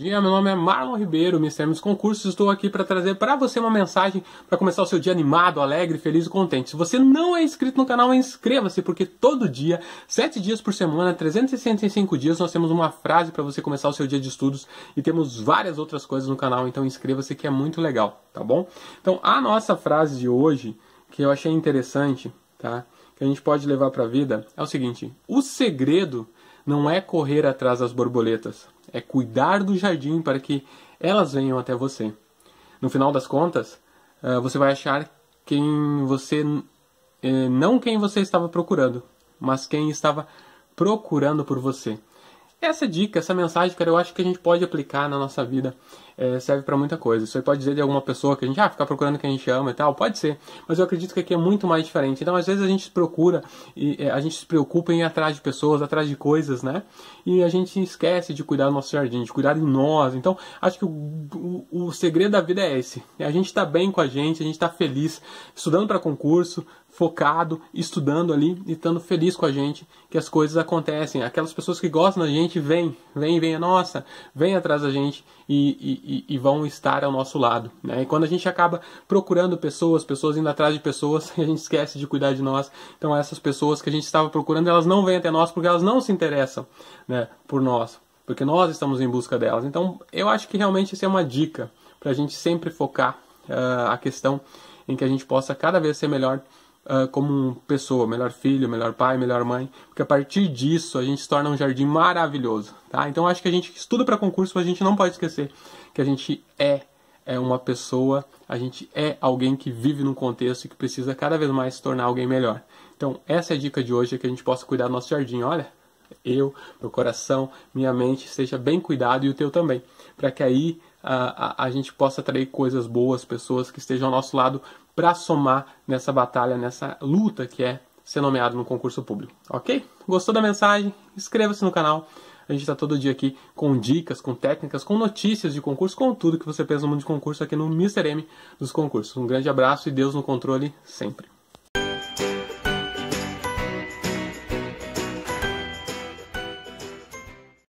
dia, meu nome é Marlon Ribeiro, Mr. dos Concursos. Estou aqui para trazer para você uma mensagem para começar o seu dia animado, alegre, feliz e contente. Se você não é inscrito no canal, inscreva-se, porque todo dia, 7 dias por semana, 365 dias, nós temos uma frase para você começar o seu dia de estudos e temos várias outras coisas no canal, então inscreva-se que é muito legal, tá bom? Então, a nossa frase de hoje, que eu achei interessante, tá? Que a gente pode levar para a vida, é o seguinte: o segredo não é correr atrás das borboletas, é cuidar do jardim para que elas venham até você. No final das contas, eh, você vai achar quem você eh, não quem você estava procurando, mas quem estava procurando por você. Essa dica, essa mensagem, cara, eu acho que a gente pode aplicar na nossa vida. É, serve para muita coisa. Você pode dizer de alguma pessoa que a gente, ah, ficar procurando quem a gente ama e tal, pode ser. Mas eu acredito que aqui é muito mais diferente. Então, às vezes a gente procura e é, a gente se preocupa em ir atrás de pessoas, atrás de coisas, né? E a gente esquece de cuidar do nosso jardim, de cuidar de nós. Então, acho que o, o, o segredo da vida é esse. A gente está bem com a gente, a gente está feliz, estudando para concurso, focado, estudando ali e estando feliz com a gente, que as coisas acontecem. Aquelas pessoas que gostam da gente vêm, vêm, vêm, nossa, vêm atrás da gente e, e, e, vão estar ao nosso lado. Né? E quando a gente acaba procurando pessoas, pessoas indo atrás de pessoas, a gente esquece de cuidar de nós. Então essas pessoas que a gente estava procurando, elas não vêm até nós porque elas não se interessam né, por nós, porque nós estamos em busca delas. Então eu acho que realmente isso é uma dica para a gente sempre focar uh, a questão em que a gente possa cada vez ser melhor uh, como pessoa, melhor filho, melhor pai, melhor mãe, porque a partir disso a gente se torna um jardim maravilhoso, tá? Então acho que a gente estuda para concurso, mas a gente não pode esquecer que a gente é é uma pessoa, a gente é alguém que vive num contexto e que precisa cada vez mais se tornar alguém melhor. Então, essa é a dica de hoje, é que a gente possa cuidar do nosso jardim. Olha, eu, meu coração, minha mente esteja bem cuidado e o teu também, para que aí a, a, a, gente possa atrair coisas boas, pessoas que estejam ao nosso lado para somar nessa batalha, nessa luta que é ser nomeado no concurso público, ok? Gostou da mensagem? Inscreva-se no canal. A gente está todo dia aqui com dicas, com técnicas, com notícias de concurso, com tudo que você pensa no mundo de concurso aqui no Mr. M dos concursos. Um grande abraço e Deus no controle sempre.